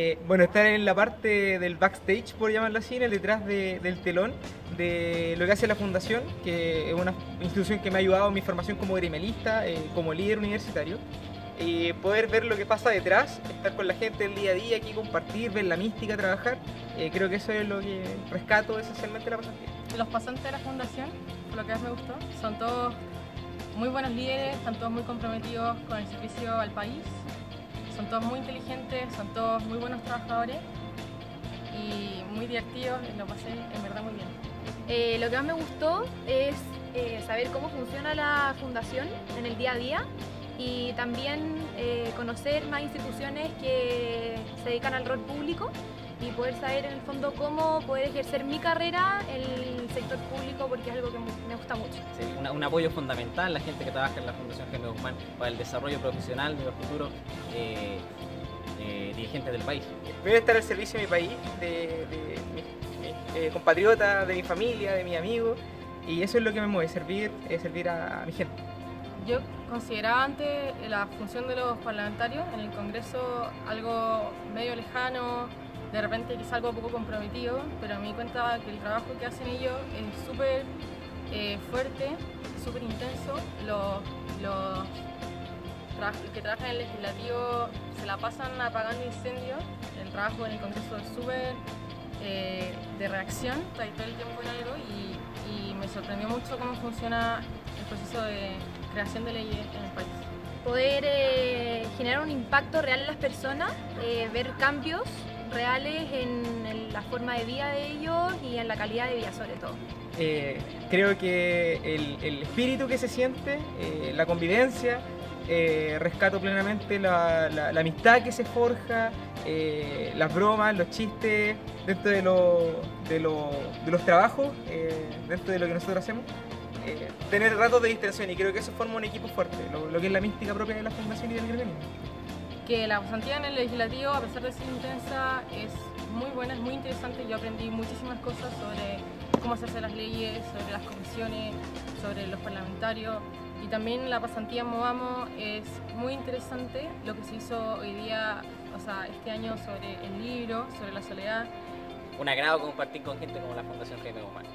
Eh, bueno, estar en la parte del backstage, por llamarlo así, en el detrás de- del telón de lo que hace la Fundación, que es una institución que me ha ayudado en mi formación como grimelista, eh, como líder universitario. Y poder ver lo que pasa detrás, estar con la gente el día a día aquí, compartir, ver la mística, trabajar, eh, creo que eso es lo que rescato esencialmente la pasantía. Los pasantes de la fundación, por lo que más me gustó, son todos muy buenos líderes, están todos muy comprometidos con el servicio al país, son todos muy inteligentes, son todos muy buenos trabajadores y muy divertidos, y lo pasé en verdad muy bien. Eh, lo que más me gustó es eh, saber cómo funciona la fundación en el día a día y también eh, conocer más instituciones que se dedican al rol público y poder saber en el fondo cómo poder ejercer mi carrera en el sector público porque es algo que me gusta mucho. Sí, una- un apoyo fundamental la gente que trabaja en la Fundación Jaime Guzmán para el desarrollo profesional de los futuros eh, dirigentes del país. Voy a estar al servicio de mi país, de, de mis, eh, compatriotas, de mi familia, de mis amigos, y eso es lo que me mueve, servir, eh, servir a, a mi gente. Yo consideraba antes la función de los parlamentarios en el Congreso algo medio lejano, de repente quizá algo poco comprometido, pero me di cuenta que el trabajo que hacen ellos es súper eh, fuerte, súper intenso. Los, los que trabajan en el legislativo se la pasan apagando incendios, el trabajo en el Congreso es súper eh, de reacción, está ahí todo el tiempo en algo y, y me sorprendió mucho cómo funciona el proceso de creación de leyes en el país. Poder eh, generar un impacto real en las personas, eh, ver cambios reales en, en la forma de vida de ellos y en la calidad de vida sobre todo. Eh, creo que el, el espíritu que se siente, eh, la convivencia, eh, rescato plenamente la, amistad que se forja, eh, las bromas, los chistes dentro de, lo- de, lo- de los trabajos, eh, dentro de lo que nosotros hacemos. Tener ratos de distensión y creo que eso forma un equipo fuerte, lo, que es la mística propia de la fundación y del gremialismo. Que la pasantía en el legislativo, a pesar de ser intensa, es muy buena, es muy interesante. Yo aprendí muchísimas cosas sobre cómo se hacen las leyes, sobre las comisiones, sobre los parlamentarios. Y también la pasantía Movamo es muy interesante lo que se hizo hoy día, o sea, este año sobre el libro, sobre la soledad. Un agrado compartir con gente como la Fundación Jaime Guzmán.